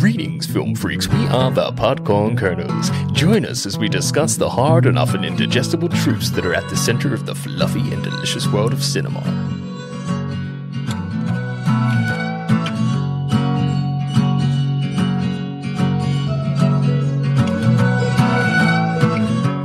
Greetings, film freaks. We are the Podcorn Kernels. Join us as we discuss the hard and often indigestible truths that are at the center of the fluffy and delicious world of cinema.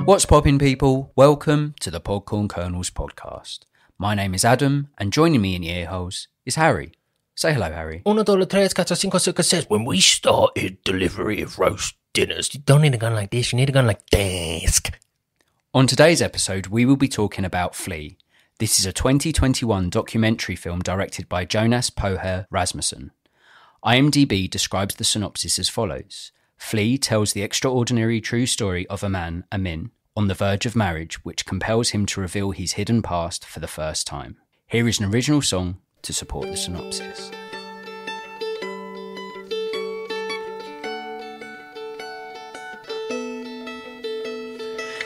What's poppin', people? Welcome to the Podcorn Kernels podcast. My name is Adam, and joining me in the earholes is Harry. Say hello, Harry. Uno, dos, tres, cuatro, cinco, six, says when we started delivery of roast dinners, you don't need a gun like this, you need a gun like this. On today's episode, we will be talking about Flee. This is a 2021 documentary film directed by Jonas Poher Rasmussen. IMDb describes the synopsis as follows Flee tells the extraordinary true story of a man, Amin, on the verge of marriage, which compels him to reveal his hidden past for the first time. Here is an original song to support the synopsis.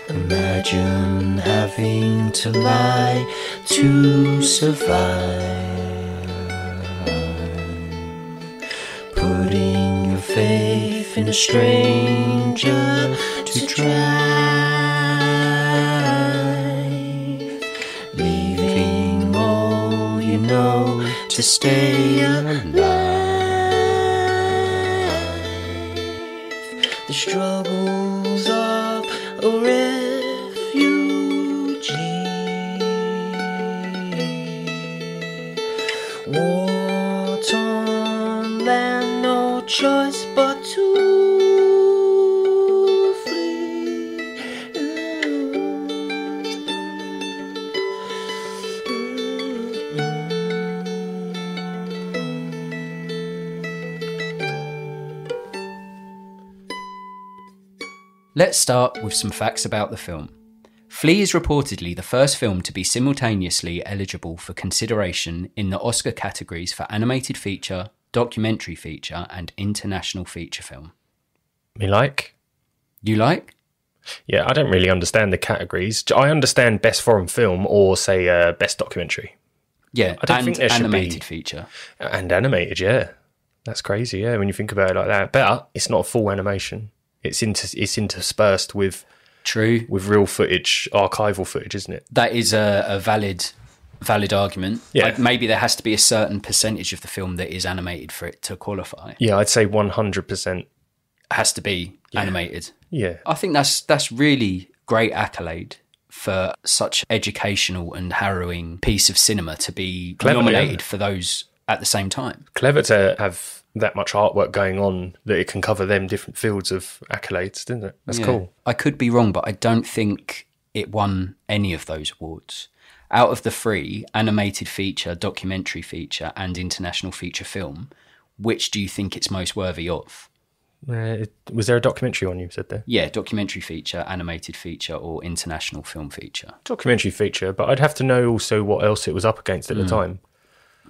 Imagine having to lie to survive. Putting your faith in a stranger to drive. To stay alive. The struggles of a refugee. War torn land, no choice Let's start with some facts about the film. Flee is reportedly the first film to be simultaneously eligible for consideration in the Oscar categories for animated feature, documentary feature, and international feature film. Me like? You like? Yeah, I don't really understand the categories. I understand best foreign film or say uh, best documentary Yeah, I don't and think there should animated be- feature. and animated. Yeah, that's crazy. Yeah, when you think about it like that, but it's not full animation. It's inter- it's interspersed with True. with real footage, archival footage, isn't it? That is a, a valid valid argument. Yeah. Like, maybe there has to be a certain percentage of the film that is animated for it to qualify. Yeah, I'd say one hundred percent. Has to be animated. Yeah, I think that's that's really great accolade for such educational and harrowing piece of cinema to be Clever, nominated for those at the same time. clever to have that much artwork going on that it can cover them different fields of accolades, didn't it? That's Yeah. cool. I could be wrong, but I don't think it won any of those awards. Out of the three, animated feature, documentary feature, and international feature film, which do you think it's most worthy of? Uh, it, was there a documentary on you? Said there Yeah, documentary feature, animated feature, or international film feature. documentary feature, but I'd have to know also what else it was up against at the time.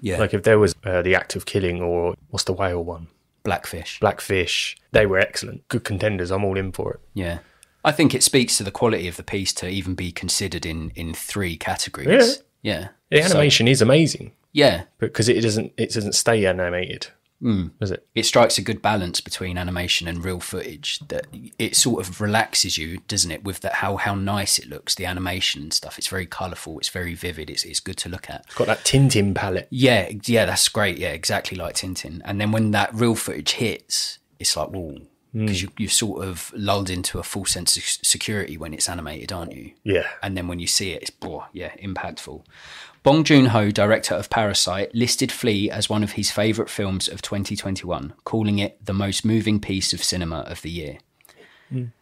Yeah, Like if there was uh, the act of killing or what's the whale one, Blackfish. Blackfish, they were excellent, good contenders. I'm all in for it. Yeah. I think it speaks to the quality of the piece to even be considered in in three categories. Yeah. Yeah. The So, animation is amazing yeah. because it doesn't it doesn't stay animated, Mm. does it? It strikes a good balance between animation and real footage that it sort of relaxes you, doesn't it, with that how how nice it looks, the animation and stuff. It's very colourful, it's very vivid, it's it's good to look at. Got that Tintin palette. Yeah, yeah, that's great. Yeah, exactly like Tintin. And then when that real footage hits, it's like, whoa, mm. because you, you're sort of lulled into a full sense of security when it's animated, aren't you? Yeah, and then when you see it, it's oh, yeah, impactful. Bong Joon Ho, director of Parasite, listed Flee as one of his favourite films of 2021, calling it the most moving piece of cinema of the year.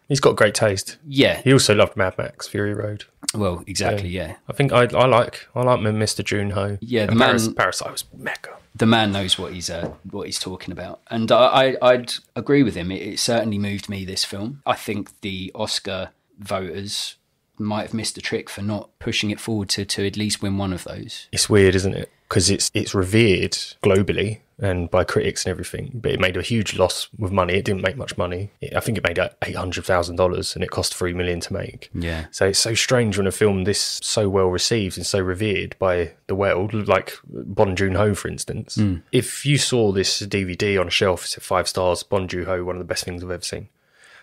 he's got great taste. Yeah, He also loved Mad Max Fury Road. well, exactly. Yeah, I think I I like I like Mr. Joon Ho. Yeah, the And Paras- man- Parasite was mega. the man knows what he's uh, what he's talking about, and I, I I'd agree with him. It, it certainly moved me. This film. I think the Oscar voters might have missed a trick for not pushing it forward to to at least win one of those. It's weird, isn't it? because it's it's revered globally and by critics and everything. But it made a huge loss with money. It didn't make much money. It, I think it made eight hundred thousand dollars, and it cost three million to make. Yeah. So it's so strange when a film this so well received and so revered by the world, like Bong Joon Ho, for instance. Hmm. If you saw this DVD on a shelf, it's at five stars. Bong Joon Ho, one of the best things I've ever seen.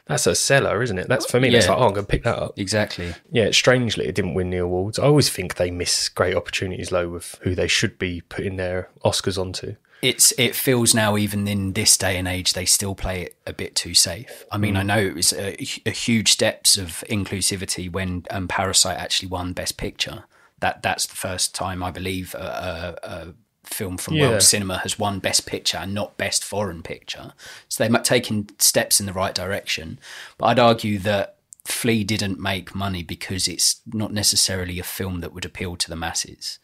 That's a seller, isn't it? That's for me. It's like, oh, I'm going to pick that up. Exactly. Yeah, strangely, it didn't win the awards. I always think they miss great opportunities, though, with who they should be putting their Oscars onto. It's it feels now even in this day and age they still play it a bit too safe. I mean, I know it was a, a huge steps of inclusivity when um, Parasite actually won Best Picture. That that's the first time I believe a, a, a film from Yeah. world cinema has won Best Picture and not Best Foreign Picture. So they're taking steps in the right direction. But I'd argue that Flee didn't make money because it's not necessarily a film that would appeal to the masses.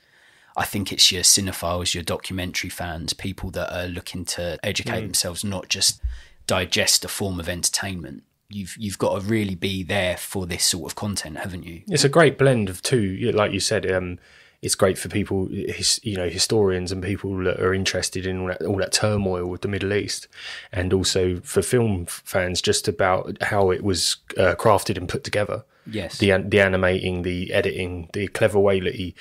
I think it's your cinephiles, your documentary fans, people that are looking to educate themselves, not just digest a form of entertainment. You've you've got to really be there for this sort of content, haven't you? It's a great blend of two. Like you said, um, it's great for people, his, you know, historians and people that are interested in all that, all that turmoil with the Middle East, and also for film fans, just about how it was uh, crafted and put together. Yes. the the animating, the editing, the clever way that he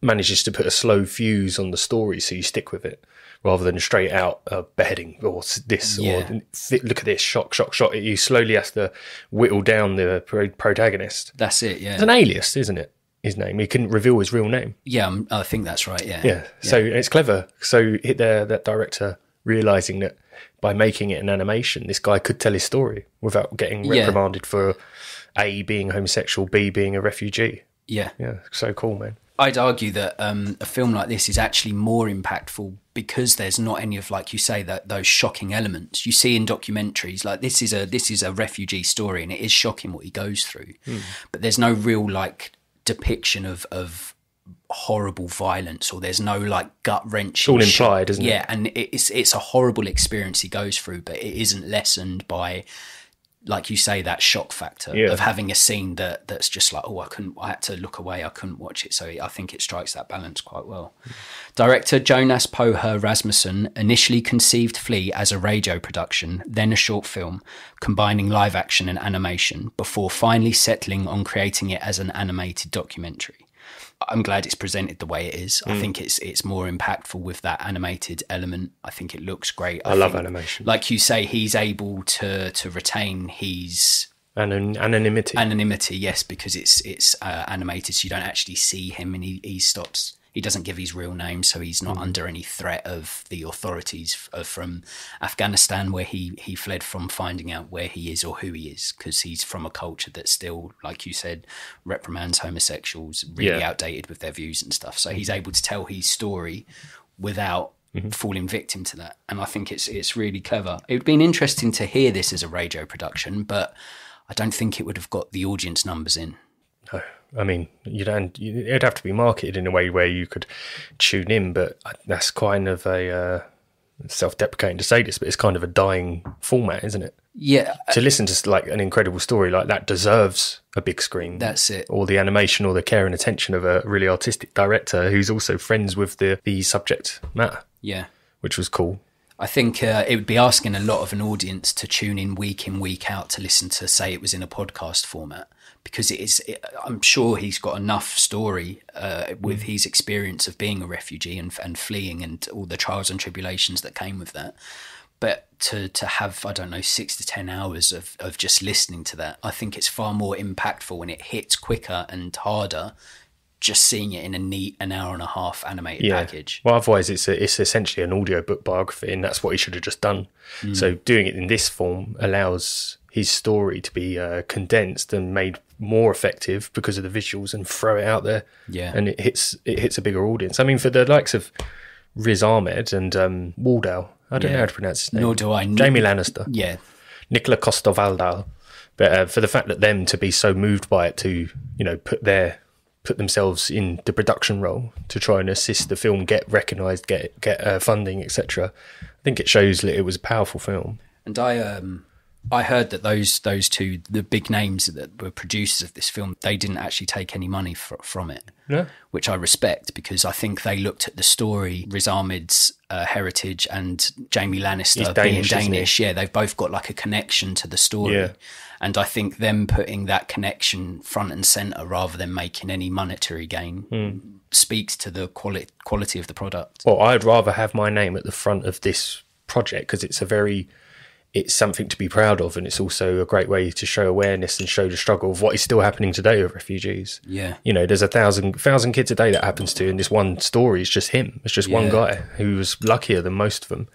manages to put a slow fuse on the story, so you stick with it rather than straight out uh, beheading or this Yeah. or th- look at this shock, shock, shock. You slowly have to whittle down the pro- protagonist. That's it. Yeah. It's an alias, isn't it? His name. He couldn't reveal his real name. yeah, um, I think that's right. Yeah. Yeah. So it's clever. So hit there, that director realizing that by making it an animation, this guy could tell his story without getting Yeah. reprimanded for A being homosexual, B being a refugee. Yeah. Yeah, so cool, man. I'd argue that um, a film like this is actually more impactful because there's not any of, like you say, that those shocking elements you see in documentaries. Like this is a this is a refugee story, and it is shocking what he goes through. But there's no real like depiction of of horrible violence, or there's no like gut wrenching. all implied, isn't it? Yeah, and it's it's a horrible experience he goes through, but it isn't lessened by like you say, that shock factor Yeah. of having a scene that that's just like, oh, I couldn't, I had to look away, I couldn't watch it. So I think it strikes that balance quite well. Director Jonas Poher Rasmussen initially conceived Flee as a radio production, then a short film, combining live action and animation, before finally settling on creating it as an animated documentary. I'm glad it's presented the way it is. Mm. I think it's it's more impactful with that animated element. I think it looks great. I love think, animation. Like you say, he's able to to retain his Anon- anonymity. anonymity. Yes, because it's it's uh, animated, so you don't actually see him, and he, he stops. He doesn't give his real name, so he's not under any threat of the authorities f- uh, from Afghanistan, where he he fled from finding out where he is or who he is, because he's from a culture that still, like you said, reprimands homosexuals, really Yeah. outdated with their views and stuff. So he's able to tell his story without falling victim to that, and I think it's it's really clever. It would been interesting to hear this as a radio production, but I don't think it would have got the audience numbers in. I mean, you don't. you- It'd have to be marketed in a way where you could tune in, but that's kind of a uh, self-deprecating to say this, but it's kind of a dying format, isn't it? Yeah, To listen to like an incredible story like that deserves a big screen. that's it. or the animation or the care and attention of a really artistic director who's also friends with the the subject matter, Yeah. which was cool. I think uh, it would be asking a lot of an audience to tune in week in, week out to listen to, say, it was in a podcast format. Because it is, it, I'm sure he's got enough story uh, with his experience of being a refugee and, and fleeing and all the trials and tribulations that came with that. But to to have I don't know six to ten hours of of just listening to that, I think it's far more impactful when it hits quicker and harder. Just seeing it in a neat an hour and a half animated package. Well, otherwise it's a, it's essentially an audiobook biography, and that's what he should have just done. Mm. So doing it in this form allows his story to be uh, condensed and made more effective because of the visuals, and throw it out there. Yeah. and it hits it hits a bigger audience. I mean, for the likes of Riz Ahmed and um, Waldau, I don't Yeah. know how to pronounce his name. Nor do I. Jamie Lannister. Yeah, Nikolaj Coster-Waldau. But uh, for the fact that them to be so moved by it to, you know, put their put themselves in the production role to try and assist the film get recognised, get get uh, funding, etc. I think it shows that it was a powerful film. And I um I heard that those those two, the big names that were producers of this film, they didn't actually take any money fr- from it. No. Which I respect because I think they looked at the story, Riz Ahmed's uh, heritage and Jamie Lannister He's being? Danish. Yeah, they've both got like a connection to the story. Yeah. And I think them putting that connection front and center rather than making any monetary gain Hmm. speaks to the quality quality of the product. Well, I'd rather have my name at the front of this project because it's a very, it's something to be proud of, and it's also a great way to show awareness and show the struggle of what is still happening today with refugees. Yeah. you know, there's a thousand thousand kids a day that happens to, and this one story is just him. It's just one guy who was luckier than most of them.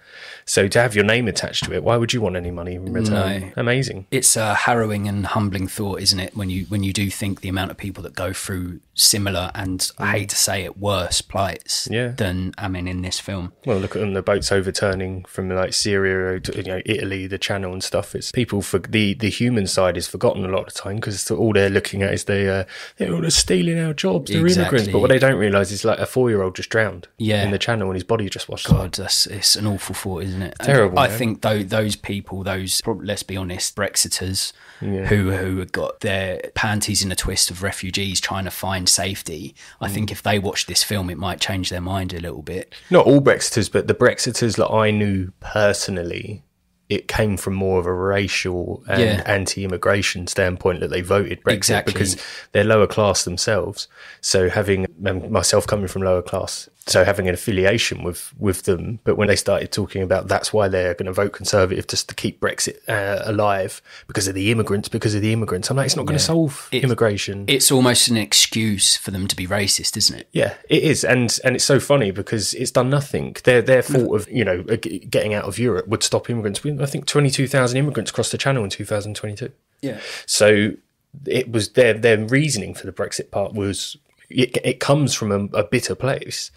So to have your name attached to it, why would you want any money in return? No. Amazing. It's a harrowing and humbling thought, isn't it? When you when you do think the amount of people that go through similar and I hate to say it worse plights Yeah. than mean in this film. Well, look at them, the boats overturning from like Syria to you know Italy, the Channel and stuff. It's people for the the human side is forgotten a lot of the time because all they're looking at is they uh, they're all stealing our jobs. They're immigrants, Exactly. but what they don't realise is like a four year old just drowned Yeah. in the Channel and his body just washed up. God, that's it's an awful thought, isn't it? And Terrible, I man. think though those people, those let's be honest, Brexiters, who who have got their panties in a twist of refugees trying to find safety. I Mm. think if they watch this film, it might change their mind a little bit. Not all Brexiters, but the Brexiters that I knew personally. It came from more of a racial and Yeah. anti-immigration standpoint that they voted Brexit Exactly. because they're lower class themselves. So having um, myself coming from lower class, so having an affiliation with with them. But when they started talking about that's why they're going to vote Conservative just to keep Brexit uh, alive because of the immigrants, because of the immigrants, I'm like, it's not going to solve It- immigration. It's almost an excuse for them to be racist, isn't it? Yeah, it is, and and it's so funny because it's done nothing. Their their thought of you know getting out of Europe would stop immigrants. We, I think twenty two thousand immigrants crossed the Channel in two thousand twenty two. Yeah. So it was their their reasoning for the Brexit part was it, it comes from a, a bitter place.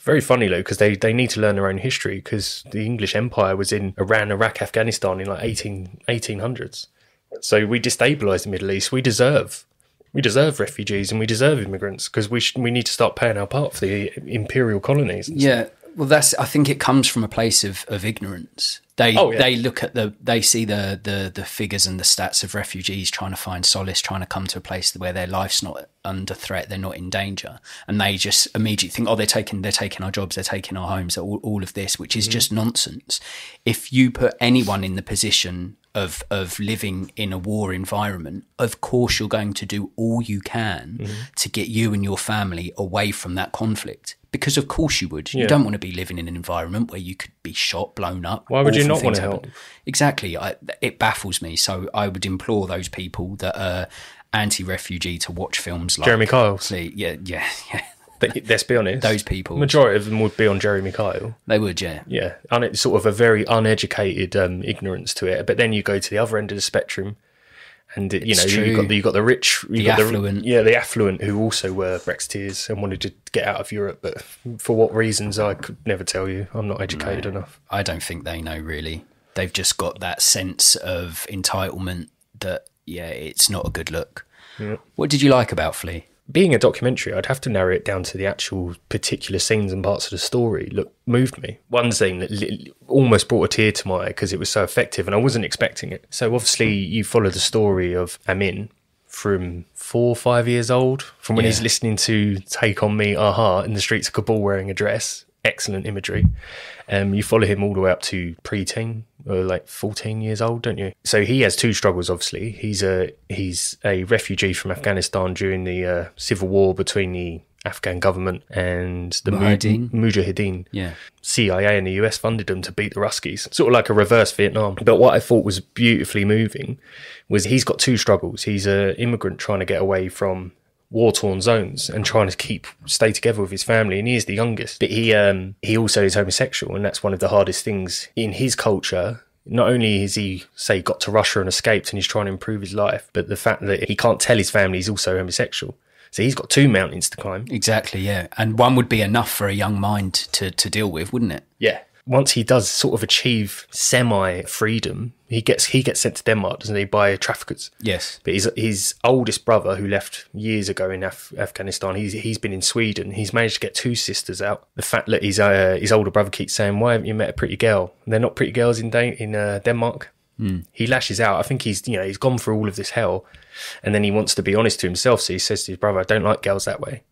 Very funny though, because they, they need to learn their own history because the English Empire was in Iran, Iraq, Afghanistan in like 18, 1800s. So we destabilised the Middle East. We deserve we deserve refugees and we deserve immigrants because we sh- we need to start paying our part for the imperial colonies. Yeah. Well, that's. I think it comes from a place of, of ignorance. They Oh, yeah. they look at the they see the, the the figures and the stats of refugees trying to find solace, trying to come to a place where their life's not under threat, they're not in danger, and they just immediately think, oh, they're taking they're taking our jobs, they're taking our homes, all, all of this, which Mm-hmm. is just nonsense. If you put anyone in the position of of living in a war environment, of course you're going to do all you can Mm-hmm. to get you and your family away from that conflict. Because of course you would. You don't want to be living in an environment where you could be shot, blown up. Why would you not things help? happen. Exactly. I, it baffles me. So I would implore those people that are anti-refugee to watch films like Jeremy Kyle's. See, yeah, yeah, yeah. But let's be honest, Those people. majority of them would be on Jeremy Kyle. They would, yeah. Yeah, and it's sort of a very uneducated um, ignorance to it. But then you go to the other end of the spectrum, and it, you know It's you true. got the, you got the rich, you The got affluent. yeah, the affluent who also were Brexiteers and wanted to get out of Europe, but for what reasons I could never tell you. I'm not educated enough. I don't think they know really. They've just got that sense of entitlement that yeah, it's not a good look. What did you like about Flee? Being a documentary, I'd have to narrow it down to the actual particular scenes and parts of the story. Look, moved me. One scene that li- almost brought a tear to my eye because it was so effective, and I wasn't expecting it. So obviously, you follow the story of Amin from four or five years old, from when he's listening to "Take on Me, Aha" in the streets of Kabul wearing a dress. Excellent imagery. Um, you follow him all the way up to preteen, or like fourteen years old, don't you? So he has two struggles. Obviously, he's a he's a refugee from Afghanistan during the uh, civil war between the Afghan government and the Mujahideen? Mujahideen. Yeah. CIA and the US funded them to beat the Ruskies, sort of like a reverse Vietnam. But what I thought was beautifully moving was he's got two struggles. He's an immigrant trying to get away from war torn zones and trying to keep stay together with his family and he is the youngest but he um he also is homosexual and that's one of the hardest things in his culture not only has he say got to Russia and escaped and he's trying to improve his life but the fact that he can't tell his family he's also homosexual so he's got two mountains to climb Exactly, yeah. And one would be enough for a young mind to, to deal with, wouldn't it? Yeah. Once he does sort of achieve semi freedom, he gets he gets sent to Denmark, doesn't he, by traffickers. Yes. But his his oldest brother, who left years ago in Af- Afghanistan, he's he's been in Sweden. He's managed to get two sisters out. The fact that his uh, his older brother keeps saying, "Why haven't you met a pretty girl?" And they're not pretty girls in Dan- in uh, Denmark. He lashes out. I think he's you know he's gone through all of this hell, and then he wants to be honest to himself. So he says to his brother, "I don't like girls that way."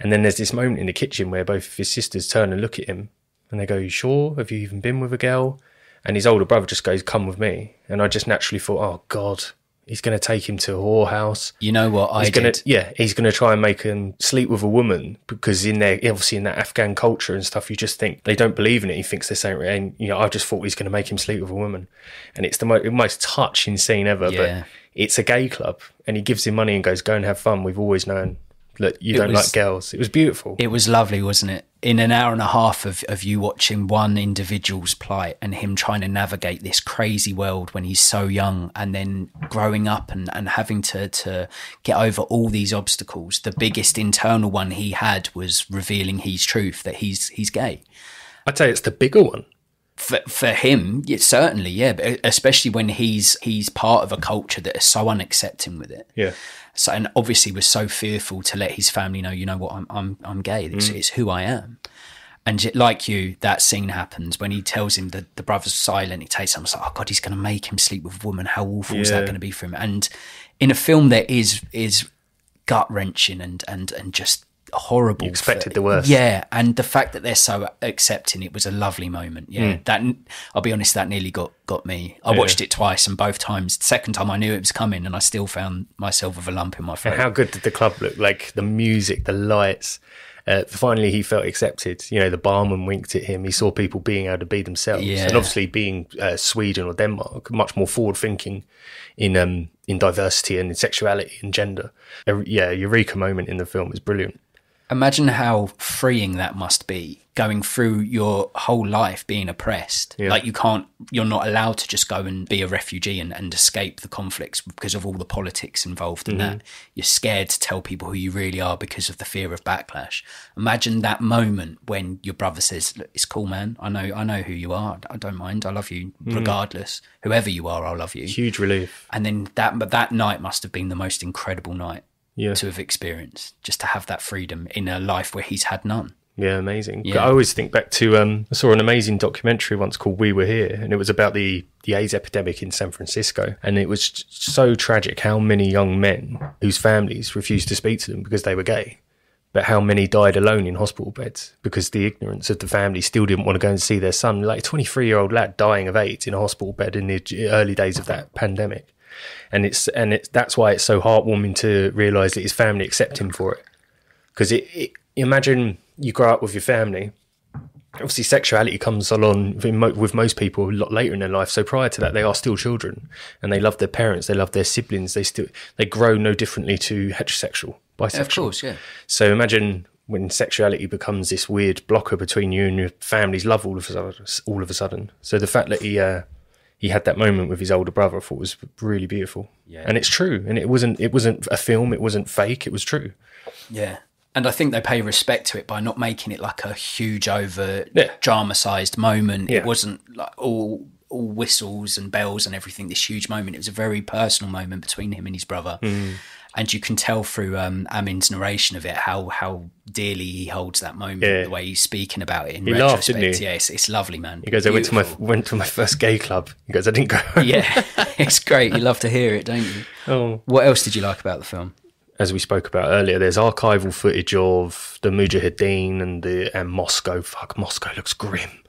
And then there's this moment in the kitchen where both of his sisters turn and look at him, and they go, "You sure? Have you even been with a girl?" And his older brother just goes, "Come with me." And I just naturally thought, "Oh God." He's going to take him to a whorehouse. You know what I He's gonna, did? yeah, he's gonna try and make him sleep with a woman because in their obviously in that Afghan culture and stuff, you just think they don't believe in it. He thinks they're saying, and you know, I just thought he's gonna make him sleep with a woman, and it's the mo- most touching scene ever. Yeah. But it's a gay club, and he gives him money and goes, "Go and have fun." We've always known that you It don't was- like girls. It was beautiful. It was lovely, wasn't it? In an hour and a half of, of you watching one individual's plight and him trying to navigate this crazy world when he's so young and then growing up and, and having to, to get over all these obstacles. The biggest internal one he had was revealing his truth that he's he's gay. I'd say it's the bigger one. For, for him, yeah, certainly, yeah, but especially when he's he's part of a culture that is so unaccepting with it. Yeah, so and obviously was so fearful to let his family know, you know what, I'm I'm I'm gay. It's, mm. it's who I am. And like you, that scene happens when he tells him that the brother's silent. He takes him, it's like, oh god, he's going to make him sleep with a woman. How awful is that going to be for him? And in a film that is is gut wrenching and and and just horrible. You expected for- the worst. Yeah, and the fact that they're so accepting, it was a lovely moment. Yeah, that I'll be honest, that nearly got got me. I watched it twice, and both times, the second time I knew it was coming, and I still found myself with a lump in my throat. And how good did the club look? Like the music, the lights. Uh, finally, he felt accepted. You know, the barman winked at him. He saw people being able to be themselves, Yeah. and obviously being uh, Sweden or Denmark, much more forward thinking in um, in diversity and in sexuality and gender. Uh, yeah, Eureka moment in the film is brilliant. Imagine how freeing that must be going through your whole life being oppressed. Like you can't, you're not allowed to just go and be a refugee and, and escape the conflicts because of all the politics involved in that. Mm-hmm. You're scared to tell people who you really are because of the fear of backlash. Imagine that moment when your brother says, Look, it's cool, man. I know, I know who you are. I don't mind. I love you mm. regardless. Whoever you are, I'll love you. Huge relief. And then that, but that night must have been the most incredible night Yeah, to have experienced, just to have that freedom in a life where he's had none. yeah, amazing. Yeah. I always think back to um, I saw an amazing documentary once called "We Were Here," and it was about the the AIDS epidemic in San Francisco, and it was so tragic how many young men whose families refused to speak to them because they were gay. But how many died alone in hospital beds because the ignorance of the family still didn't want to go and see their son, like a 23 year old lad dying of AIDS in a hospital bed in the early days of that pandemic. And it's and it's that's why it's so heartwarming to realise that his family accept him for it. Because it, it imagine you grow up with your family. Obviously sexuality comes along with most people a lot later in their life. So prior to that they are still children and they love their parents they love their siblings. They still they grow no differently to heterosexual bisexual. Of course, yeah. so imagine when sexuality becomes this weird blocker between you and your family's love all of a sudden, all of a sudden. So the fact that he uh, he had that moment with his older brother, I thought was really beautiful. Yeah. and it's true, and it wasn't it wasn't a film, it wasn't fake, it was true. Yeah. And I think they pay respect to it by not making it like a huge over Yeah. dramatized moment. Yeah. It wasn't like all all whistles and bells and everything, this huge moment. It was a very personal moment between him and his brother. Mm. And you can tell through um, Amin's narration of it how how dearly he holds that moment, Yeah. the way he's speaking about it in He laughed, retrospect. he? Yeah, it's, it's lovely, man. He goes, I went to my went to my first gay club. He goes, I didn't go. Yeah, it's great. You love to hear it, don't you? Oh. What else did you like about the film? As we spoke about earlier, there's archival footage of the Mujahideen and the and Moscow. Fuck, Moscow looks grim.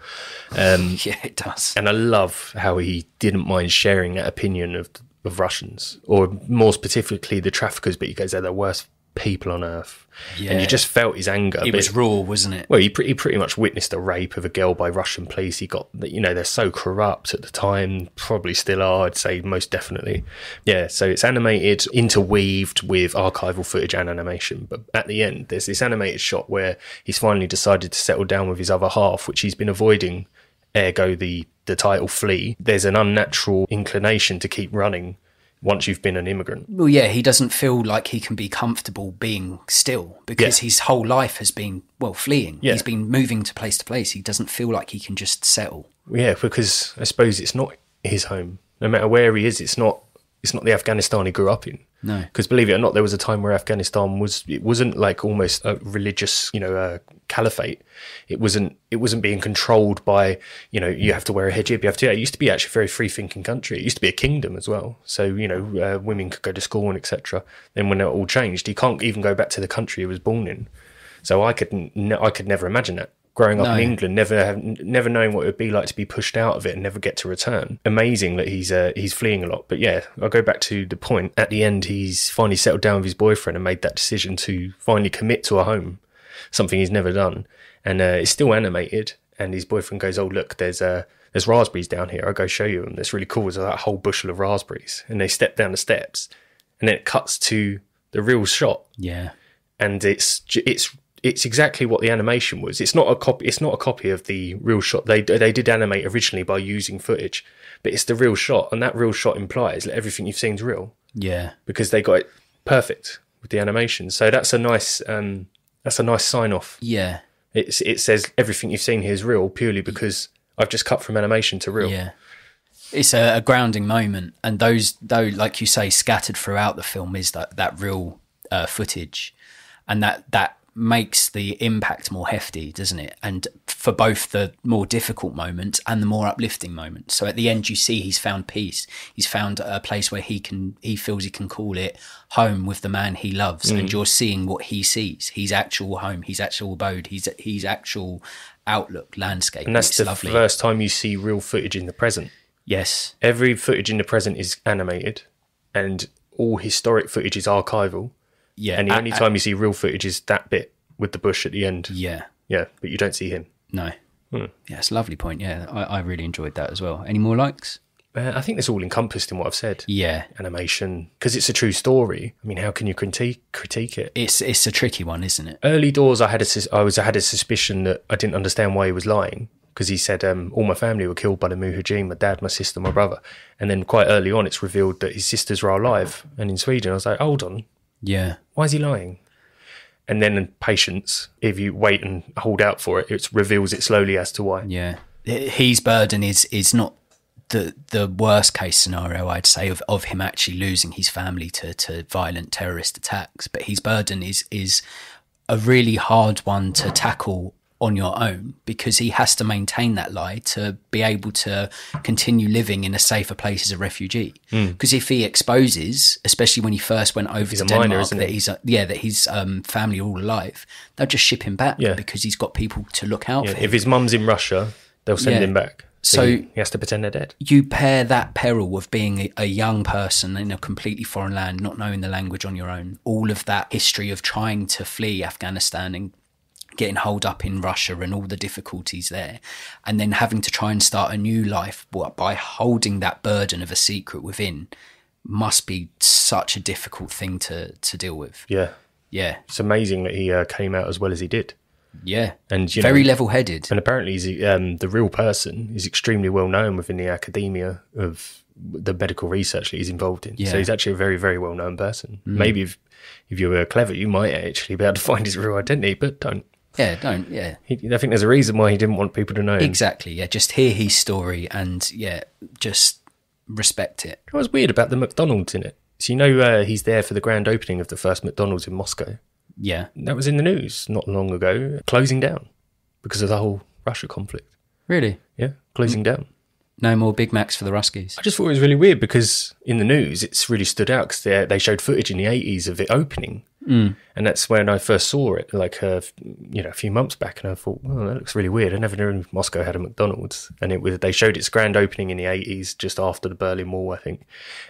Um, Yeah, it does. and I love how he didn't mind sharing that opinion of of Russians, or more specifically the traffickers. But he goes, they're the worst people on earth, and you just felt his anger. It was raw, wasn't it? well, he pretty, he pretty much witnessed a rape of a girl by Russian police. He got, you know, they're so corrupt at the time, probably still are, I'd say most definitely. Yeah, so it's animated, interweaved with archival footage and animation. But at the end, there's this animated shot where he's finally decided to settle down with his other half, which he's been avoiding, ergo the, the title Flee. There's an unnatural inclination to keep running once you've been an immigrant. Well, yeah, he doesn't feel like he can be comfortable being still because Yeah. his whole life has been, well, fleeing. Yeah. He's been moving to place to place. He doesn't feel like he can just settle. Yeah, because I suppose it's not his home. No matter where he is, it's not it's not the Afghanistan he grew up in. No. because believe it or not, there was a time where Afghanistan was it wasn't like almost a religious, you know, uh, caliphate. It wasn't it wasn't being controlled by you know you have to wear a hijab. You have to. Yeah, It used to be actually a very free thinking country. It used to be a kingdom as well. So you know uh, women could go to school and etc. Then when it all changed, he can't even go back to the country he was born in. So I could I could never imagine that. Growing up No. in England, never have, never knowing what it would be like to be pushed out of it and never get to return. Amazing that he's uh, he's fleeing a lot. But yeah, I'll go back to the point. At the end, he's finally settled down with his boyfriend and made that decision to finally commit to a home, something he's never done. And uh, it's still animated. And his boyfriend goes, "Oh look, there's uh, there's raspberries down here. I'll go show you them. That's really cool. There's that whole bushel of raspberries." And they step down the steps, and then it cuts to the real shot Yeah. and it's it's it's exactly what the animation was. It's not a copy. It's not a copy of the real shot. They they did animate originally by using footage, but it's the real shot, and that real shot implies that everything you've seen is real Yeah. because they got it perfect with the animation. So that's a nice um that's a nice sign off. Yeah. It's it says everything you've seen here is real purely because I've just cut from animation to real. Yeah. It's a, a grounding moment, and those, though, like you say, scattered throughout the film is that that real uh, footage, and that that makes the impact more hefty, doesn't it? And for both the more difficult moments and the more uplifting moments. So at the end, you see he's found peace. He's found a place where he can, he feels he can call it home with the man he loves, and mm. you're seeing what he sees. His actual home, his actual abode, his his actual outlook, landscape. And that's it's the lovely. first time you see real footage in the present. Yes. every footage in the present is animated and all historic footage is archival Yeah. and the only time you see real footage is that bit with the bush at the end Yeah. yeah but you don't see him No. Hmm. Yeah, it's a lovely point. Yeah, I, I really enjoyed that as well. Any more likes? uh, i think that's all encompassed in what i've said Yeah, animation because it's a true story i mean how can you critique critique it it's it's a tricky one, isn't it? early doors i had a sus- i was I had a suspicion that i didn't understand why he was lying because he said um, all my family were killed by the Mujahideen, my dad, my sister, my brother. And then quite early on, it's revealed that his sisters are alive. And in Sweden, I was like, hold on, Yeah, why is he lying? And then in patience, if you wait and hold out for it, it reveals it slowly as to why. yeah. His burden is is not the the worst case scenario, I'd say, of, of him actually losing his family to, to violent terrorist attacks. But his burden is is a really hard one to tackle on your own because he has to maintain that lie to be able to continue living in a safer place as a refugee. Because if he exposes, especially when he first went over to Hmm. a minor, Denmark, that he? he's yeah that his um, family are all alive, they'll just ship him back Yeah. because he's got people to look out Yeah, for. him. if his mum's in Russia, they'll send Yeah. him back. So- he, he has to pretend they're dead. you pair that peril of being a, a young person in a completely foreign land, not knowing the language on your own, all of that history of trying to flee Afghanistan and getting holed up in Russia and all the difficulties there, and then having to try and start a new life by holding that burden of a secret within must be such a difficult thing to, to deal with. Yeah. Yeah. It's amazing that he uh, came out as well as he did. Yeah. And, you Very know, level headed. And apparently, he's, um, the real person is extremely well known within the academia of the medical research that he's involved in. Yeah. Mm. So he's actually a very, very well known person. Maybe if, if you were clever, you might actually be able to find his real identity, but don't. Yeah, don't. Yeah. He, I think there's a reason why he didn't want people to know. him. Exactly. Yeah. Just hear his story and, yeah, just respect it. What was weird about the McDonald's in it? So you know uh, he's there for the grand opening of the first McDonald's in Moscow. Yeah. That was in the news not long ago, closing down because of the whole Russia conflict. Really? Yeah, closing down. No more Big Macs for the Ruskies. I just thought it was really weird because in the news it's really stood out because they, they showed footage in the 80s of it opening. Mm. And that's when I first saw it, like uh, you know, a few months back, and I thought, "Oh, that looks really weird." I never knew Moscow had a McDonald's, and it was they showed its grand opening in the eighties, just after the Berlin Wall, I think,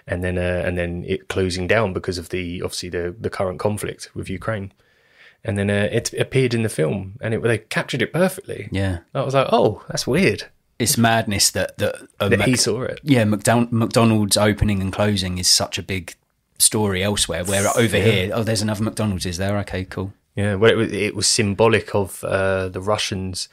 and then uh, and then it closing down because of the obviously the the current conflict with Ukraine, and then uh, it appeared in the film, and it they captured it perfectly. Yeah. I was like, "Oh, that's weird." It's madness that that, a That Mac- he saw it. yeah McDon- McDonald's opening and closing is such a big story elsewhere. Where over here, oh, there's another McDonald's. Is there? Okay, cool. Yeah, well, it was, it was symbolic of uh, the Russians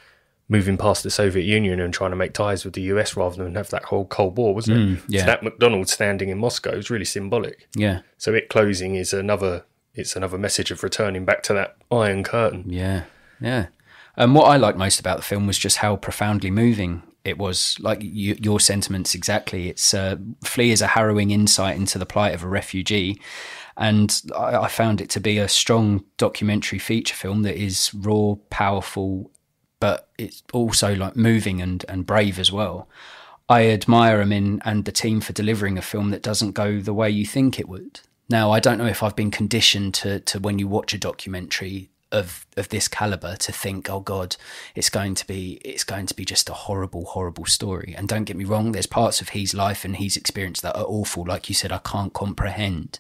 moving past the Soviet Union and trying to make ties with the US rather than have that whole Cold War, wasn't it? yeah. So that McDonald's standing in Moscow is really symbolic. Yeah, So it closing is another. It's another message of returning back to that Iron Curtain. yeah, yeah. And what I liked most about the film was just how profoundly moving it was. Like you, your sentiments exactly. It's uh, Flee is a harrowing insight into the plight of a refugee. And I, I found it to be a strong documentary feature film that is raw, powerful, but it's also like moving and, and brave as well. I admire him in and the team for delivering a film that doesn't go the way you think it would. Now, I don't know if I've been conditioned to, to when you watch a documentary of of this caliber to think, oh God, it's going to be it's going to be just a horrible, horrible story. And don't get me wrong, there's parts of his life and his experience that are awful. Like you said, I can't comprehend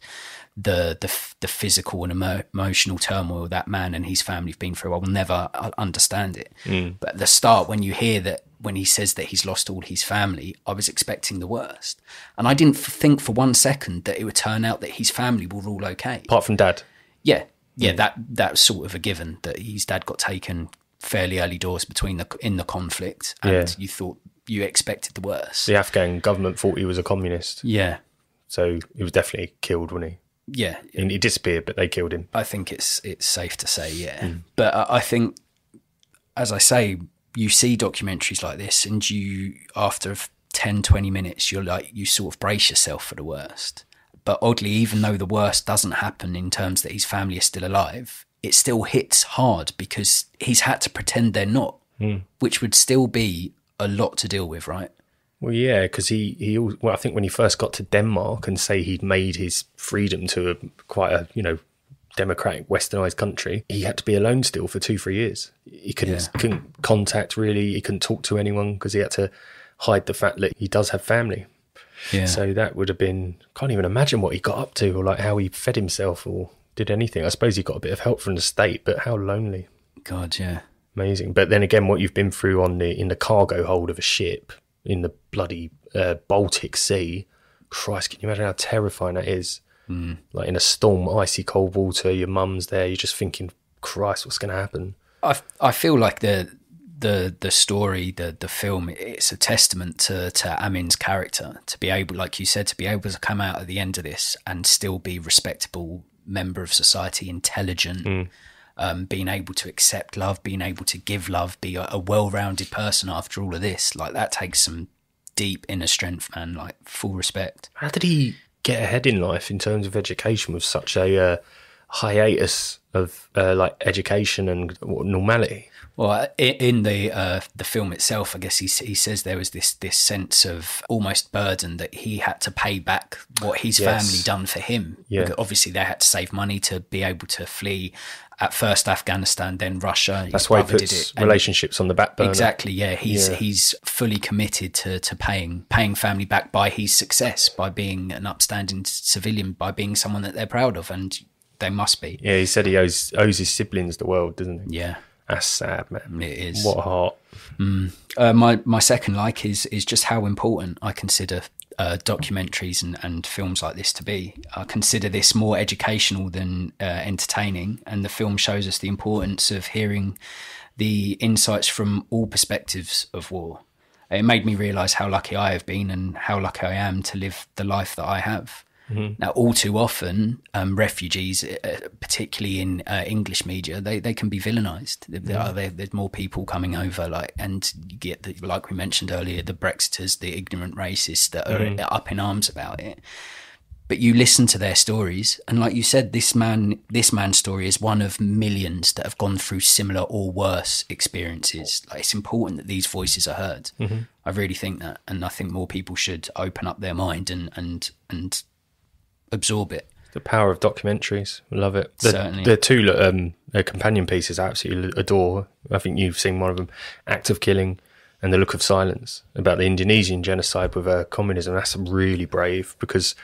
the the the physical and emo- emotional turmoil that man and his family have been through. I will never uh, understand it. But at the start, when you hear that when he says that he's lost all his family, I was expecting the worst, and I didn't f- think for one second that it would turn out that his family were all okay. Apart from dad. Yeah, yeah, that that sort of a given that his dad got taken fairly early doors between the in the conflict, and Yeah. you thought you expected the worst. The Afghan government thought he was a communist. Yeah, So he was definitely killed, wasn't he? yeah, And he disappeared, but they killed him. I think it's it's safe to say, yeah. Hmm. But I, I think, as I say, you see documentaries like this, and you after 10, 20 minutes, you're like you sort of brace yourself for the worst. But oddly, even though the worst doesn't happen in terms that his family is still alive, it still hits hard because he's had to pretend they're not, hmm. which would still be a lot to deal with, right? Well, yeah, because he, he well, I think when he first got to Denmark and say he'd made his freedom to a quite a you know democratic westernized country, he had to be alone still for two three years. He couldn't Yeah. couldn't contact really. He couldn't talk to anyone because he had to hide the fact that he does have family. Yeah. So that would have been can't even imagine what he got up to or like how he fed himself or did anything. I suppose he got a bit of help from the state, but how lonely. God, yeah. Amazing. But then again, what you've been through on the in the cargo hold of a ship in the bloody uh, Baltic Sea, Christ, can you imagine how terrifying that is? Mm. Like in a storm, icy cold water, your mum's there, you're just thinking, Christ, what's going to happen? I I feel like the the the story, the the film, it's a testament to to Amin's character to be able, like you said, to be able to come out at the end of this and still be respectable member of society, intelligent, um, being able to accept love, being able to give love, be a, a well-rounded person after all of this. Like that takes some deep inner strength, man. Like full respect. How did he get ahead in life in terms of education with such a uh, hiatus of uh, like education and normality? Well, in the uh, the film itself, I guess he he says there was this this sense of almost burden that he had to pay back what his Yes. family done for him. Yeah. Because obviously they had to save money to be able to flee. At first Afghanistan, then Russia. That's why he puts relationships on the back burner. Exactly. Yeah, he's Yeah. he's fully committed to to paying paying family back by his success, by being an upstanding civilian, by being someone that they're proud of, and they must be. Yeah, he said he owes owes his siblings the world, doesn't he? Yeah, That's sad, man. it is. What a heart. Uh, my my second like is is just how important I consider uh, documentaries and, and films like this to be. I consider this more educational than uh, entertaining, and the film shows us the importance of hearing the insights from all perspectives of war. It made me realise how lucky I have been and how lucky I am to live the life that I have. Now, all too often, um, refugees, uh, particularly in uh, English media, they, they can be vilified. There are there, there's more people coming over, like, and you get the, like we mentioned earlier, the Brexiters, the ignorant racists that are up in arms about it. But you listen to their stories, and like you said, this man, this man's story is one of millions that have gone through similar or worse experiences. Like, it's important that these voices are heard. I really think that, and I think more people should open up their mind and and and absorb it. The power of documentaries. Love it. The, Certainly. The two um, the companion pieces I absolutely adore. I think you've seen one of them Act of Killing and The Look of Silence about the Indonesian genocide with uh, communism. That's really brave because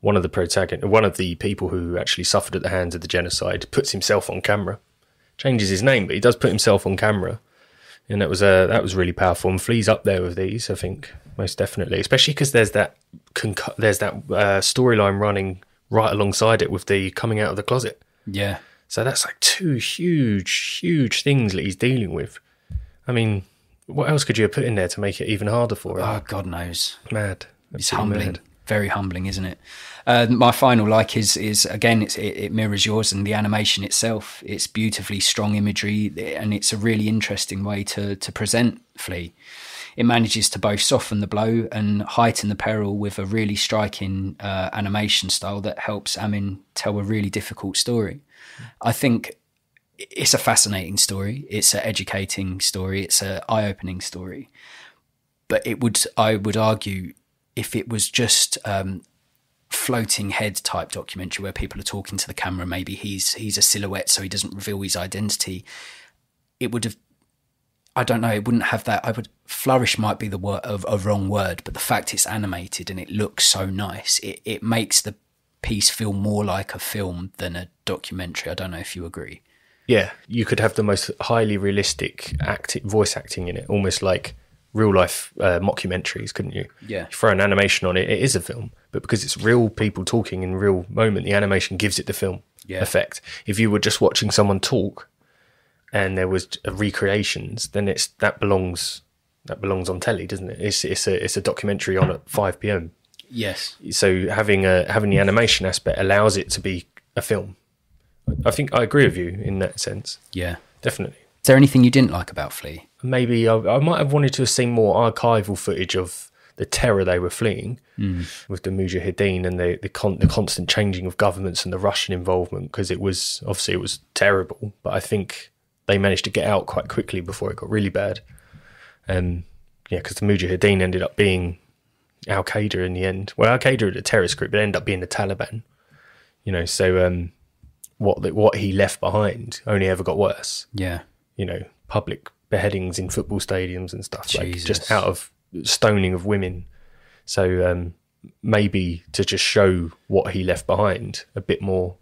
one of the protagonist, one of the people who actually suffered at the hands of the genocide puts himself on camera. Changes his name, but he does put himself on camera. And that was uh, that was really powerful. And Flee's up there with these, I think, most definitely. Especially because there's that concu- there's that uh, storyline running right alongside it with the coming out of the closet. Yeah, So that's like two huge, huge things that he's dealing with. I mean, what else could you have put in there to make it even harder for him? oh God knows, mad. it's humbling, mad. very humbling, isn't it? Uh, my final like is is again, it's, it, it mirrors yours and the animation itself. It's beautifully strong imagery, and it's a really interesting way to to present Flee. It manages to both soften the blow and heighten the peril with a really striking uh, animation style that helps Amin tell a really difficult story. I think it's a fascinating story. It's an educating story. It's an eye-opening story. But it would, I would argue, if it was just um, floating head type documentary where people are talking to the camera, maybe he's he's a silhouette, so he doesn't reveal his identity. It would have, I don't know, it wouldn't have that. I would flourish might be the word of a wrong word, but the fact it's animated and it looks so nice, it it makes the piece feel more like a film than a documentary. I don't know if you agree. Yeah, you could have the most highly realistic acting, voice acting in it, almost like real life uh, mockumentaries, couldn't you? Yeah. You throw an animation on it, it is a film, but because it's real people talking in real moment, the animation gives it the film Yeah. effect. If you were just watching someone talk and there was recreations, then it's that belongs that belongs on telly, doesn't it? It's it's a it's a documentary on at five p.m. Yes. So having a having the animation aspect allows it to be a film. I think I agree with you in that sense. Yeah. Definitely. Is there anything you didn't like about Flee? maybe I, I might have wanted to have seen more archival footage of the terror they were fleeing hmm. with the Mujahideen and the the, con- the constant changing of governments and the Russian involvement because it was obviously it was terrible, but I think they managed to get out quite quickly before it got really bad. Um, yeah, because the Mujahideen ended up being Al Qaeda in the end. Well, Al Qaeda a terrorist group, but ended up being the Taliban. You know, so um, what the, what he left behind only ever got worse Yeah. you know, public beheadings in football stadiums and stuff, like just out of stoning of women. So um, maybe to just show what he left behind a bit more.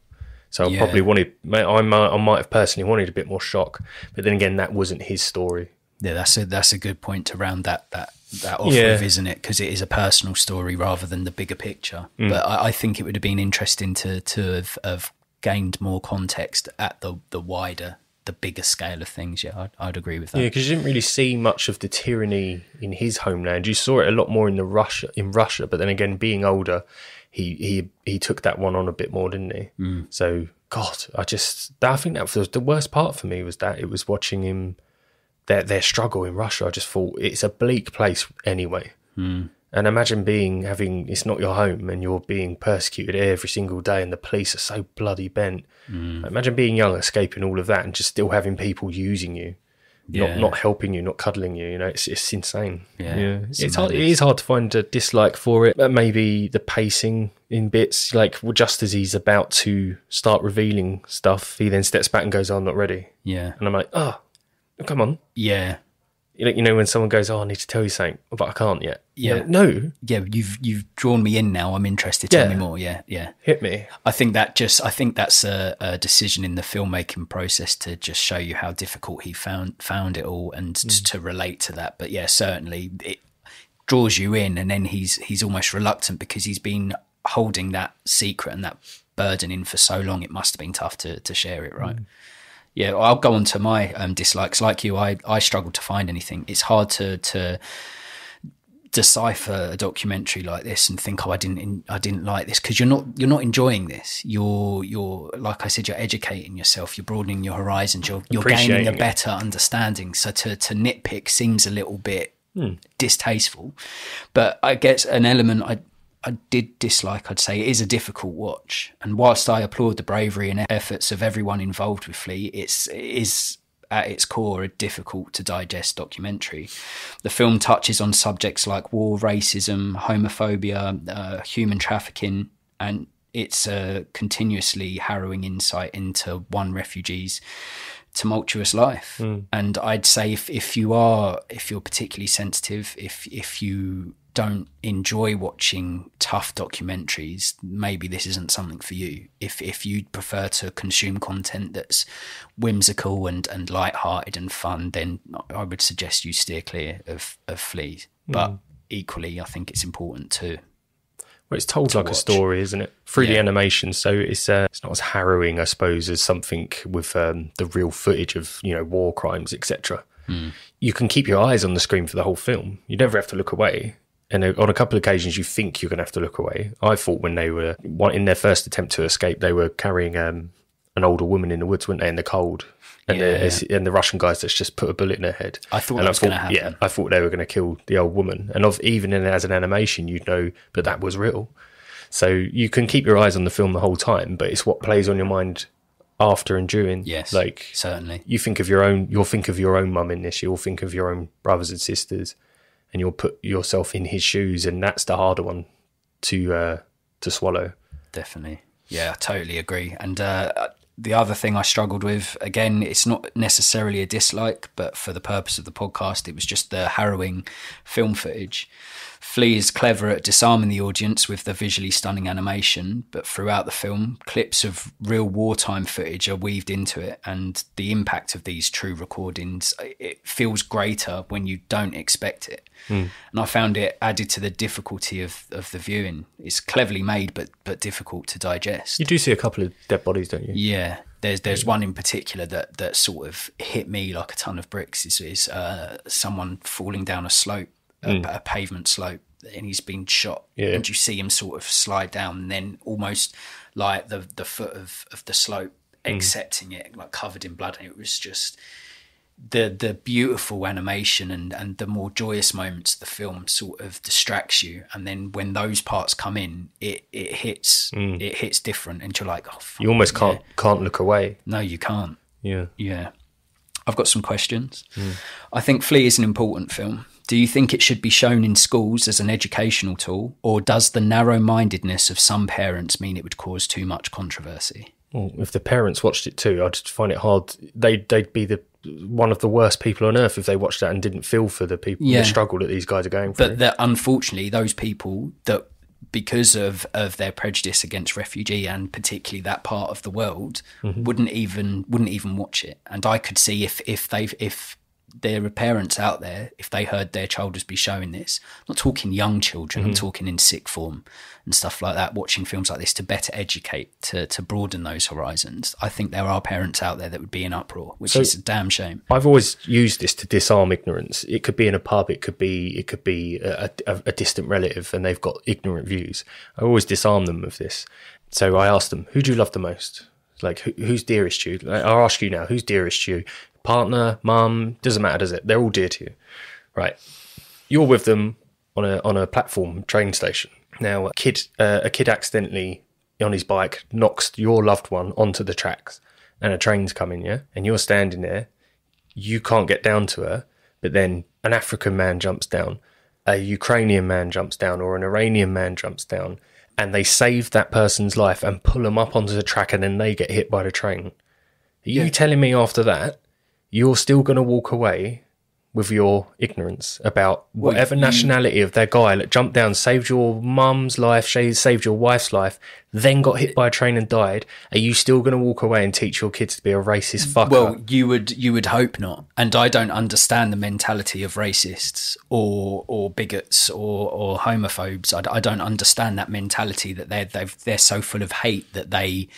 So I probably wanted, I might, I might have personally wanted a bit more shock, but then again, that wasn't his story. Yeah, that's a that's a good point to round that that that off Yeah. with, isn't it? Because it is a personal story rather than the bigger picture. Mm. But I, I think it would have been interesting to to have, have gained more context at the the wider, the bigger scale of things. Yeah, I'd, I'd agree with that. Yeah, because you didn't really see much of the tyranny in his homeland. You saw it a lot more in the Russia in Russia, but then again, being older, he he he took that one on a bit more, didn't he? Mm. So God, I just I think that was the worst part for me was that it was watching him their their struggle in Russia. I just thought it's a bleak place anyway. And imagine being having it's not your home and you're being persecuted every single day, and the police are so bloody bent. Imagine being young, escaping all of that, and just still having people using you, Yeah. not not helping you, not cuddling you. You know, it's it's insane. Yeah, it's it's, hard. It madness. is hard to find a dislike for it. But maybe the pacing in bits, like well, just as he's about to start revealing stuff, he then steps back and goes, oh, "I'm not ready," Yeah, and I'm like, "Oh, come on." yeah, You know, when someone goes, "Oh, I need to tell you something," but I can't yet. Yeah. no, yeah. You've you've drawn me in now. I'm interested. Tell Yeah. me more. Yeah, yeah. hit me. I think that just I think that's a, a decision in the filmmaking process to just show you how difficult he found found it all and t- mm. to relate to that. But yeah, certainly it draws you in, and then he's he's almost reluctant because he's been holding that secret and that burden in for so long. It must have been tough to to share it, right? Mm. Yeah, I'll go on to my um, dislikes. Like you, I I struggle to find anything. It's hard to to decipher a documentary like this and think, oh, I didn't, I didn't like this because you're not, you're not enjoying this. You're, you're, like I said, you're educating yourself. You're broadening your horizons. You're, you're gaining a it. better understanding. So to, to nitpick seems a little bit distasteful, but I guess an element I, I did dislike. I'd say it is a difficult watch, and whilst I applaud the bravery and efforts of everyone involved with Flee, it's it is at its core a difficult to digest documentary. The film touches on subjects like war, racism, homophobia, uh, human trafficking, and it's a continuously harrowing insight into one refugee's tumultuous life. And I'd say if, if you are if you're particularly sensitive, if if you don't enjoy watching tough documentaries, maybe this isn't something for you. If if you prefer to consume content that's whimsical and and light-hearted and fun, then I would suggest you steer clear of of Flee. But equally, I think it's important to Well, it's told like watch. a story, isn't it? Through the animation, so it's uh, it's not as harrowing, I suppose, as something with um, the real footage of you know war crimes, etc. You can keep your eyes on the screen for the whole film. You never have to look away. And on a couple of occasions, you think you're going to have to look away. I thought when they were in their first attempt to escape, they were carrying um, an older woman in the woods, weren't they, in the cold? And, Yeah. the, and the Russian guys that's just put a bullet in her head. I thought And that was gonna Yeah. I thought they were going to kill the old woman. And of, even in, as an animation, you'd know that that was real. So you can keep your eyes on the film the whole time, but it's what plays on your mind after and during. Yes, like certainly. you think of your own you'll think of your own mum in this you'll think of your own brothers and sisters and you'll put yourself in his shoes and that's the harder one to uh to swallow Definitely. Yeah, I totally agree. And uh, the other thing I struggled with, again, it's not necessarily a dislike, but for the purpose of the podcast, it was just the harrowing film footage. Flee is clever at disarming the audience with the visually stunning animation, but throughout the film, clips of real wartime footage are weaved into it, and the impact of these true recordings it feels greater when you don't expect it. And I found it added to the difficulty of, of the viewing. It's cleverly made, but but difficult to digest. you do see a couple of dead bodies don't you Yeah, there's there's one in particular that that sort of hit me like a ton of bricks. Is is uh, someone falling down a slope, a, mm. a pavement slope, and he's been shot. Yeah. And you see him sort of slide down, and then almost like the the foot of of the slope, mm. accepting it, like covered in blood. And it was just the the beautiful animation and and the more joyous moments of the film sort of distracts you. And then when those parts come in it it hits mm. it hits different. And you're like oh you almost yeah. can't can't look away. No you can't. Yeah. Yeah. I've got some questions. I think Flee is an important film do you think it should be shown in schools as an educational tool or does the narrow-mindedness of some parents mean it would cause too much controversy? Well, if the parents watched it too i'd find it hard. They'd, they'd be the one of the worst people on earth if they watched that and didn't feel for the people Yeah. the struggle that these guys are going through. but that unfortunately those people that because of of their prejudice against refugee and particularly that part of the world mm-hmm. wouldn't even wouldn't even watch it. And i could see if if they've if there are parents out there if they heard their child was be showing this I'm not talking young children i'm mm-hmm. talking in sick form and stuff like that watching films like this to better educate to to broaden those horizons i think there are parents out there that would be in uproar which So- is a damn shame I've always used this to disarm ignorance. It could be in a pub, it could be it could be a, a, a distant relative, and they've got ignorant views. I always disarm them of this. So I ask them, "Who do you love the most? Like, who, who's dearest to you?" Like, I'll ask you now, "Who's dearest to you? Partner, mum? Doesn't matter, does it? They're all dear to you, right? You're with them on a on a platform train station. Now, a kid uh, a kid accidentally on his bike knocks your loved one onto the tracks, and a train's coming, yeah, and you're standing there you can't get down to her, but then an African man jumps down, a Ukrainian man jumps down, or an Iranian man jumps down, and they save that person's life and pull them up onto the track, and then they get hit by the train. Are you telling me after that you're still going to walk away with your ignorance about whatever nationality of their guy that jumped down, saved your mum's life, saved your wife's life, then got hit by a train and died? Are you still going to walk away and teach your kids to be a racist fucker? Well, you would you would hope not, and I don't understand the mentality of racists or or bigots or or homophobes. I, I don't understand that mentality that they're they've, they're so full of hate that they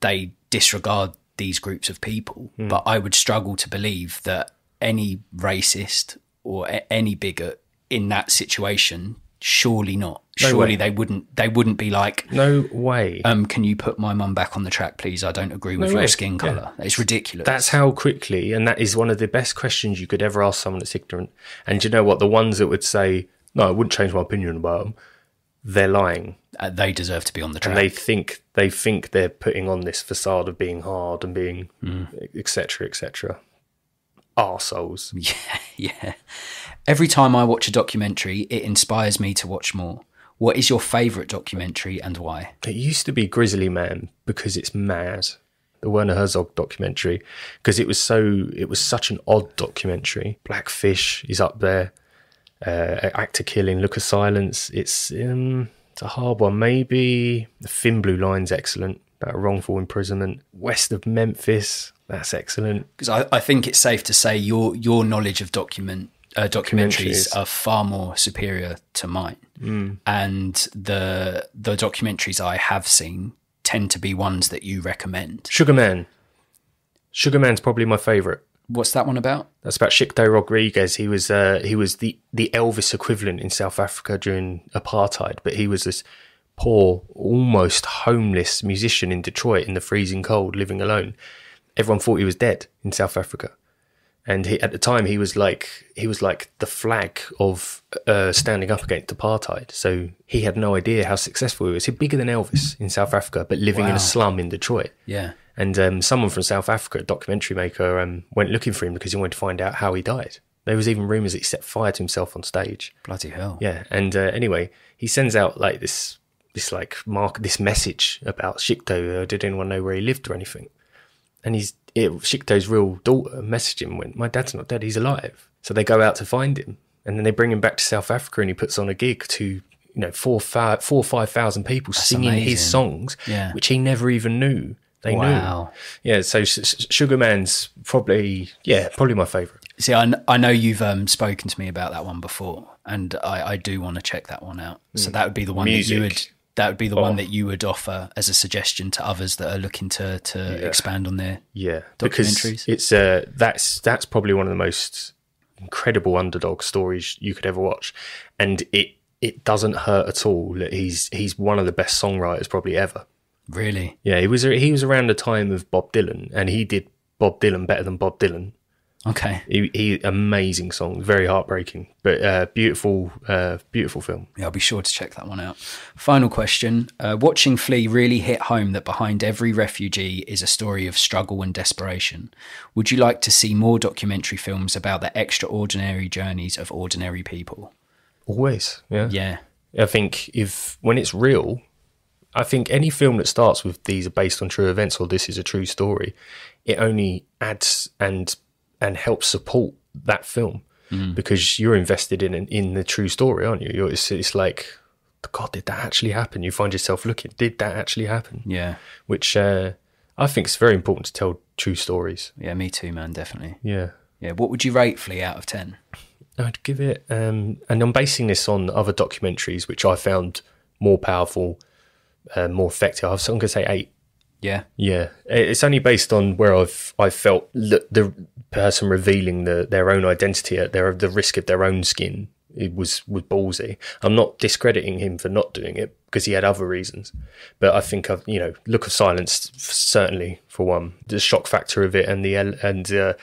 they disregard these groups of people. But I would struggle to believe that any racist or a- any bigot in that situation. Surely not. No Surely way. they wouldn't. They wouldn't be like, No way. um, "Can you put my mum back on the track, please? I don't agree with No your way. skin Yeah. color." It's ridiculous. That's how quickly, and that is one of the best questions you could ever ask someone that's ignorant. And do you know what? The ones that would say, "No, I wouldn't change my opinion about them," they're lying, uh, they deserve to be on the track. and they think they think they're putting on this facade of being hard and being etc. etc. Arseholes. yeah. Every time I watch a documentary, it inspires me to watch more. What is your favourite documentary and why? It used to be Grizzly Man because it's mad. The Werner Herzog documentary because it was so it was such an odd documentary. Blackfish is up there. Uh, Act of Killing, Look of Silence. It's um, it's a hard one. Maybe the Thin Blue Line's excellent about wrongful imprisonment. West of Memphis, that's excellent. Because I, I think it's safe to say your your knowledge of document uh, documentaries Documentaries. are far more superior to mine, and the the documentaries I have seen tend to be ones that you recommend. Sugar Man. Sugar Man's probably my favourite. What's that one about? That's about Sixto Rodriguez. He was uh, he was the the Elvis equivalent in South Africa during apartheid, but he was this poor, almost homeless musician in Detroit in the freezing cold, living alone. Everyone thought he was dead in South Africa, and he, at the time he was like he was like the flag of uh, standing up against apartheid. So he had no idea how successful he was. He's bigger than Elvis in South Africa, but living in a slum in Detroit. Yeah. And um, someone from South Africa, a documentary maker, um, went looking for him because he wanted to find out how he died. There was even rumours that he set fire to himself on stage. Bloody hell. Yeah, and uh, anyway, he sends out like this, this like mark, this message about Sixto. Uh, did anyone know where he lived or anything? And he's it, Sixto's real daughter messaged him and went, "My dad's not dead; he's alive." So they go out to find him, and then they bring him back to South Africa, and he puts on a gig to you know four, five, four or five thousand people singing amazing. his songs, Yeah. which he never even knew they Wow. knew. Yeah, so S- S- Sugar Man's probably yeah probably my favourite. See, I, I know you've um, spoken to me about that one before, and I, I do want to check that one out. So that would be the one that you would. That would be the one Oh. that you would offer as a suggestion to others that are looking to to expand on their. Yeah, because Documentaries. it's uh that's that's probably one of the most incredible underdog stories you could ever watch, and it it doesn't hurt at all that he's he's one of the best songwriters probably ever. Really, Yeah, he was he was around the time of Bob Dylan, and he did Bob Dylan better than Bob Dylan. okay. He, he amazing song, very heartbreaking, but uh, beautiful, uh, beautiful film. Yeah, I'll be sure to check that one out. Final question. Uh, watching Flee really hit home that behind every refugee is a story of struggle and desperation. Would you like to see more documentary films about the extraordinary journeys of ordinary people? Always, yeah. Yeah. I think if when it's real, I think any film that starts with these are based on true events or this is a true story, it only adds and and helps support that film because you're invested in in the true story, aren't you? You're, it's, it's like, God, did that actually happen? You find yourself looking, did that actually happen? Yeah. Which uh, I think is very important to tell true stories. Yeah, me too, man, definitely. Yeah. Yeah, what would you rate Flee out of 10? I'd give it, um, and I'm basing this on other documentaries, which I found more powerful, uh, more effective. I was going to say eight. Yeah. Yeah, it's only based on where I've I felt the, the person revealing the, their own identity at their the risk of their own skin. It was was ballsy. I'm not discrediting him for not doing it because he had other reasons, but I think I've you know Look of Silence certainly for one the shock factor of it and the and uh,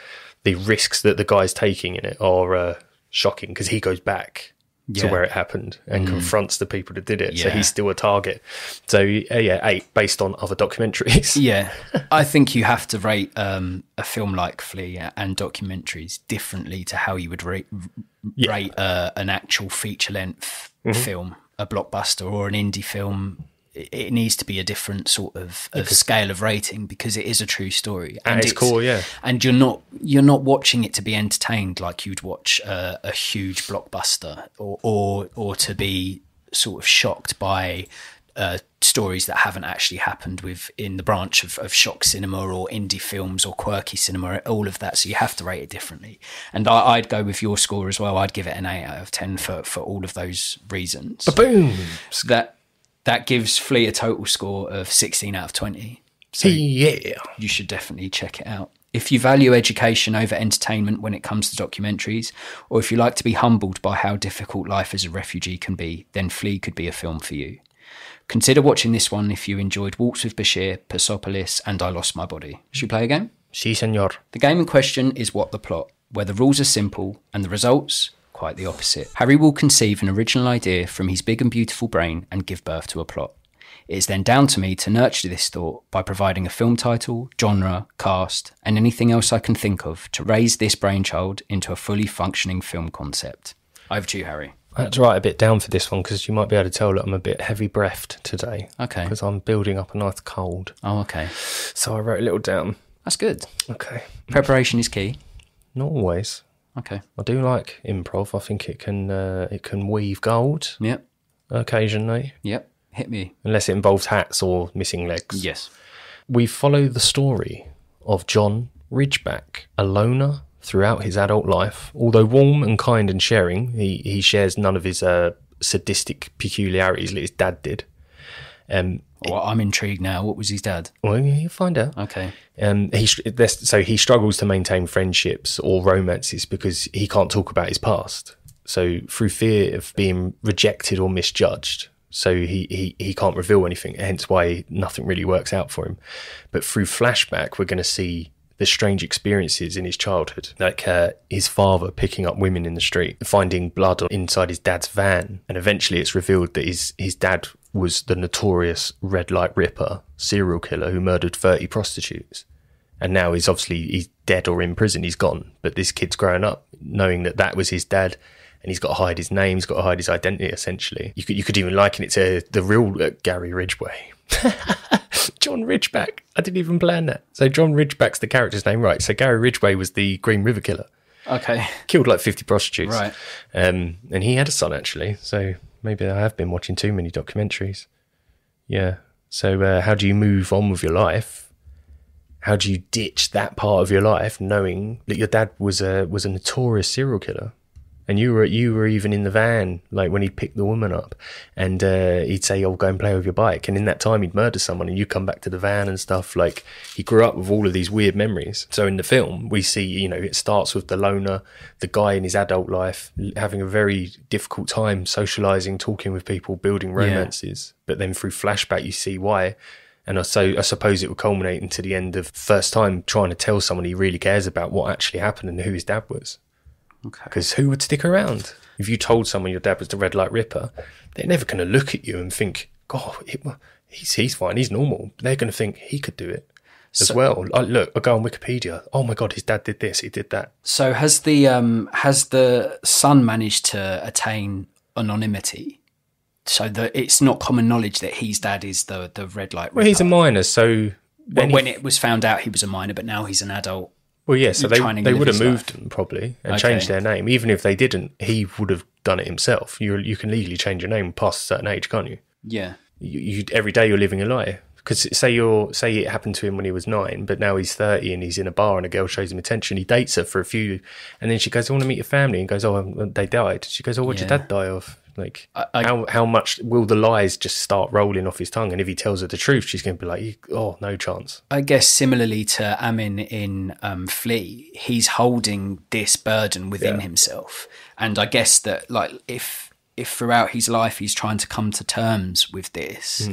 the risks that the guy's taking in it are uh, shocking because he goes back to where it happened and confronts the people that did it. So he's still a target. So uh, yeah, eight based on other documentaries. Yeah, I think you have to rate um, a film like Flee and documentaries differently to how you would rate, rate uh, an actual feature length Mm-hmm. film, a blockbuster or an indie film. It needs to be a different sort of, of scale of rating because it is a true story. and its cool, yeah. And you're not you're not watching it to be entertained like you'd watch a, a huge blockbuster or, or or to be sort of shocked by uh, stories that haven't actually happened with in the branch of, of shock cinema or indie films or quirky cinema, all of that. So you have to rate it differently. And I, I'd go with your score as well. I'd give it an eight out of ten for, for all of those reasons. Boom. That that gives Flee a total score of sixteen out of twenty. So yeah. you should definitely check it out. If you value education over entertainment when it comes to documentaries, or if you like to be humbled by how difficult life as a refugee can be, then Flee could be a film for you. Consider watching this one if you enjoyed Waltz with Bashir, Persepolis, and I Lost My Body. Should we play a game? Si, senor. The game in question is What the Plot, where the rules are simple and the results quite the opposite. Harry will conceive an original idea from his big and beautiful brain and give birth to a plot. It is then down to me to nurture this thought by providing a film title, genre, cast, and anything else I can think of to raise this brainchild into a fully functioning film concept. Over to you, Harry. I had to write a bit down for this one because you might be able to tell that I'm a bit heavy breathed today. Okay. Because I'm building up a nice cold. Oh, okay. So I wrote a little down. That's good. Okay. Preparation is key. Not always. Okay. I do like improv. I think it can uh, it can weave gold Yep. occasionally, Yep. Hit me. unless it involves hats or missing legs. Yes. We follow the story of John Ridgeback, a loner throughout his adult life. Although warm and kind and sharing, he, he shares none of his uh, sadistic peculiarities that his dad did. Um, Well, I'm intrigued now. What was his dad? well, you'll find out. Okay. Um, he so he struggles to maintain friendships or romances because he can't talk about his past. So through fear of being rejected or misjudged, So he, he, he can't reveal anything, hence why nothing really works out for him. But through flashback, we're going to see the strange experiences in his childhood, like uh, his father picking up women in the street, finding blood inside his dad's van, and eventually it's revealed that his his dad was the notorious red light ripper serial killer who murdered thirty prostitutes, and now he's obviously he's dead or in prison. He's gone, but this kid's growing up knowing that that was his dad. And he's got to hide his name. He's got to hide his identity. Essentially, you could you could even liken it to the real uh, Gary Ridgway, John Ridgeback. I didn't even plan that. So John Ridgeback's the character's name, right? So Gary Ridgway was the Green River Killer. Okay. Killed like 50 prostitutes. Right. Um, and he had a son, actually. So maybe I have been watching too many documentaries. Yeah. So uh, how do you move on with your life? How do you ditch that part of your life knowing that your dad was a was a notorious serial killer? And you were you were even in the van like when he'd pick the woman up. And uh, he'd say oh go and play with your bike. And in that time he'd murder someone. And you come back to the van and stuff like he grew up with all of these weird memories. So in the film we see you know it starts with the loner the guy in his adult life having a very difficult time socializing talking with people building romances. But then through flashback you see why. And so I suppose it will culminate into the end of first time trying to tell someone he really cares about what actually happened and who his dad was. Okay. Because who would stick around? If you told someone your dad was the red light ripper, they're never going to look at you and think, God, it, he's, he's fine, he's normal. They're going to think he could do it as So- well. I, look, I go on Wikipedia. Oh my God, his dad did this, he did that. So has the um has the son managed to attain anonymity? So that it's not common knowledge that his dad is the the red light. Well, he's a minor, so. Well, any- when it was found out he was a minor, but now he's an adult. Well, yeah, so they, they would have moved life. them probably and Okay. changed their name. Even if they didn't, he would have done it himself. You you can legally change your name past a certain age, can't you? Yeah. you, you every day you're living a lie. Because say you're say it happened to him when he was nine, but now he's thirty and he's in a bar and a girl shows him attention. He dates her for a few, and then she goes, "I want to meet your family," and goes, "Oh, um, they died." She goes, "Oh, what'd Yeah. your dad die of?" Like, I- I- how how much will the lies just start rolling off his tongue? And if he tells her the truth, she's going to be like, "Oh, no chance." I guess similarly to Amin in um, Flee, he's holding this burden within Yeah. himself, and I guess that like if if throughout his life he's trying to come to terms with this,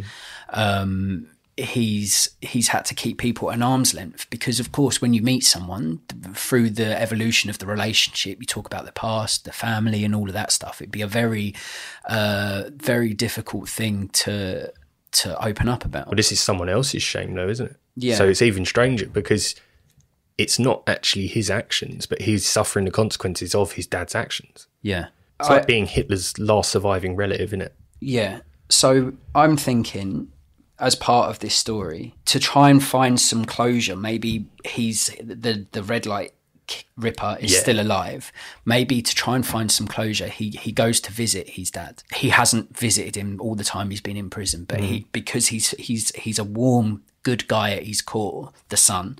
um, he's he's had to keep people at an arm's length because of course when you meet someone through the evolution of the relationship you talk about the past the family and all of that stuff it'd be a very uh very difficult thing to to open up about Well, this is someone else's shame, though, isn't it? Yeah. So it's even stranger because it's not actually his actions, but he's suffering the consequences of his dad's actions. yeah It's like being Hitler's last surviving relative, isn't it? Yeah. So I'm thinking, as part of this story, to try and find some closure. Maybe he's the the red light ripper is Yeah. still alive. Maybe to try and find some closure, he he goes to visit his dad. He hasn't visited him all the time he's been in prison, but he because he's he's he's a warm, good guy at his core, the son.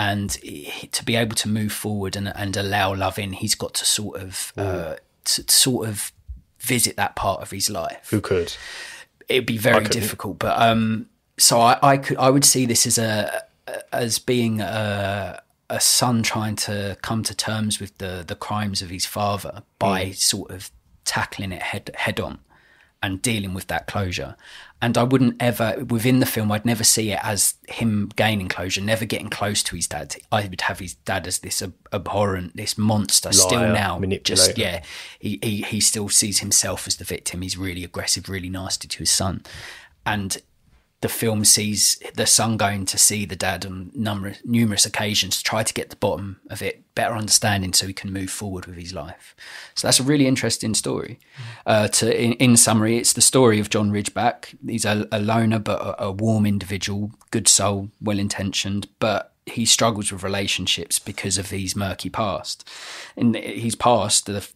And he, to be able to move forward and, and allow love in, he's got to sort of uh, to, to sort of visit that part of his life Who could? It'd be very difficult. But um, so I, I could I would see this as a as being a a son trying to come to terms with the the crimes of his father by sort of tackling it head head on and dealing with that closure. And I wouldn't ever within the film I'd never see it as him gaining closure, never getting close to his dad. I would have his dad as this ab- abhorrent, this monster. still now, just yeah, he, he he still sees himself as the victim. He's really aggressive, really nasty to his son, and the film sees the son going to see the dad on numerous, numerous occasions to try to get the bottom of it, better understanding, so he can move forward with his life. So that's a really interesting story. Uh, to in, in summary, it's the story of John Ridgeback. He's a, a loner but a, a warm individual, good soul, well intentioned, but he struggles with relationships because of his murky past. In his past, the,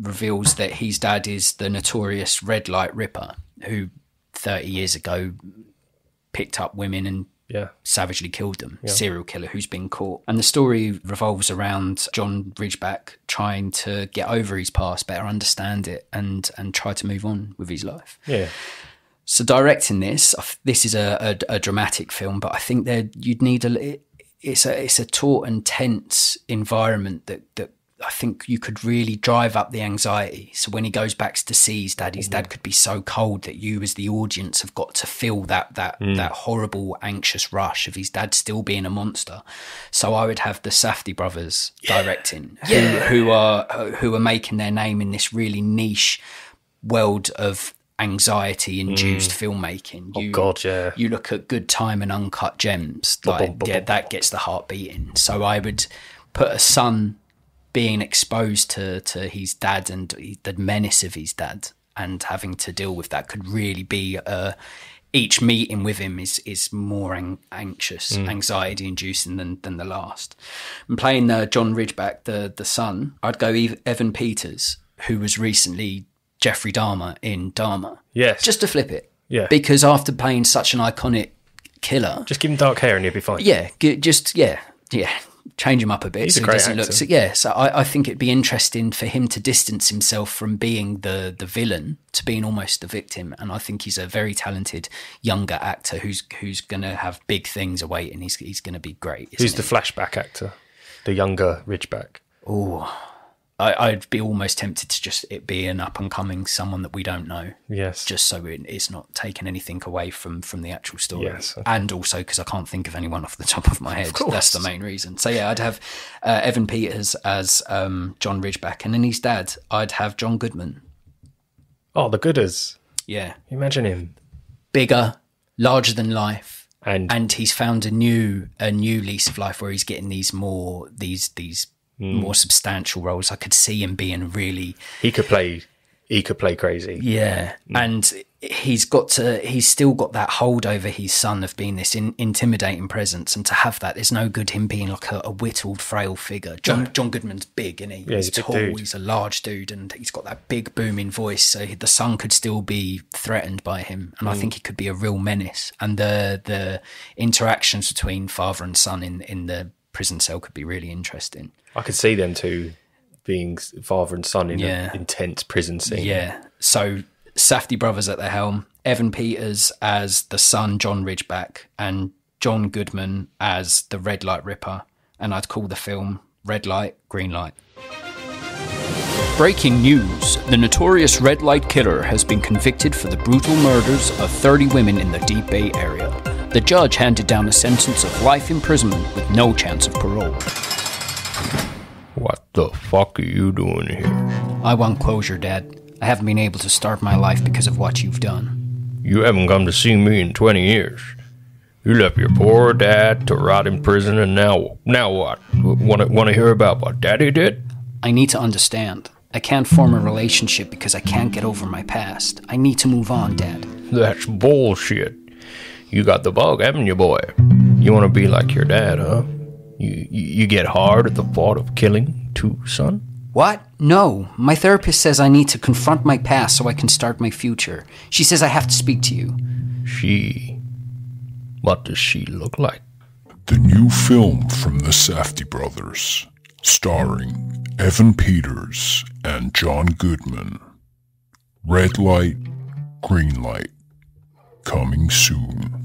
reveals that his dad is the notorious red light ripper who 30 years ago picked up women and Yeah. savagely killed them. Serial killer who's been caught. And the story revolves around John Ridgeback trying to get over his past, better understand it, and and try to move on with his life. Yeah. So directing this, this is a, a, a dramatic film, but I think that you'd need a. it- It's a it's a taut and tense environment that that I think you could really drive up the anxiety. So when he goes back to see his dad, his dad could be so cold that you, as the audience, have got to feel that that that horrible, anxious rush of his dad still being a monster. So I would have the Safdie brothers directing, who, who are who are making their name in this really niche world of anxiety-induced filmmaking. You, Oh, God, yeah. you look at Good Time and Uncut Gems, like yeah, that gets the heart beating. So I would put a son being exposed to to his dad and the menace of his dad and having to deal with that could really be uh each meeting with him is is more an- anxious, anxiety inducing than than the last. And playing uh, John Ridgeback, the the son, I'd go Ev- Evan Peters, who was recently Jeffrey Dahmer in Dahmer. Yes. just to flip it. Yeah. because after playing such an iconic killer, Just give him dark hair and he'll be fine. yeah, g- just yeah, yeah, change him up a bit. He's a so he great look actor. so, yeah. So I, I think it'd be interesting for him to distance himself from being the the villain to being almost the victim. And I think he's a very talented younger actor who's who's going to have big things awaiting. He's he's going to be great. Who's isn't the flashback actor? The younger Ridgeback. he? I, I'd be almost tempted to just it be an up and coming someone that we don't know. Yes. just so it, it's not taking anything away from from the actual story. Yes. and also because I can't think of anyone off the top of my head. course. That's the main reason. So yeah, I'd have uh, Evan Peters as um, John Ridgeback, and then his dad, I'd have John Goodman. Oh, the Gooders. Yeah, Imagine him. bigger, larger than life. And, And he's found a new a new lease of life where he's getting these more these these Hmm. more substantial roles. I could see him being really he could play. He could play crazy. Yeah, and he's got to. He's still got that hold over his son of being this in, intimidating presence, and to have that, there's no good him being like a, a whittled, frail figure. John John Goodman's big, and he? Yeah, he's a big tall. dude. He's a large dude, and he's got that big booming voice. So the son could still be threatened by him, and I Mm. think he could be a real menace. And the the interactions between father and son in in the prison cell could be really interesting. I could see them two being father and son in Yeah. an intense prison scene. Yeah. So Safdie brothers at the helm, Evan Peters as the son, John Ridgeback, and John Goodman as the Red Light Ripper. And I'd call the film Red Light, Green Light. Breaking news The notorious Red Light Killer has been convicted for the brutal murders of 30 women in the Deep Bay area. The judge handed down a sentence of life imprisonment with no chance of parole. What the fuck are you doing here? I want closure, Dad. I haven't been able to start my life because of what you've done. You haven't come to see me in 20 years. You left your poor dad to rot in prison, and now, now what? Want to want to hear about what Daddy did? I need to understand. I can't form a relationship because I can't get over my past. I need to move on, Dad. That's bullshit. You got the bug, haven't you, boy? You want to be like your dad, huh? You, you you get hard at the thought of killing too, son? What? No. My therapist says I need to confront my past so I can start my future. She says I have to speak to you. She. What does she look like? The new film from the Safdie brothers, starring Evan Peters and John Goodman. Red light, green light. Coming soon.